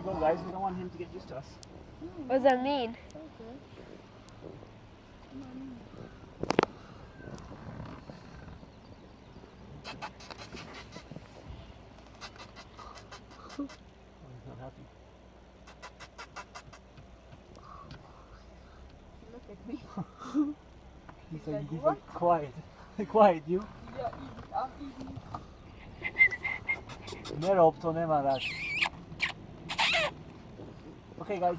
should go, guys. We don't want him to get used to us. What does that mean? Oh, he's not happy. Look at me. He's like, like, he's "What?" like quiet. quiet, you. Yeah, easy. I'm easy. Mera opto ne marat. Okay guys,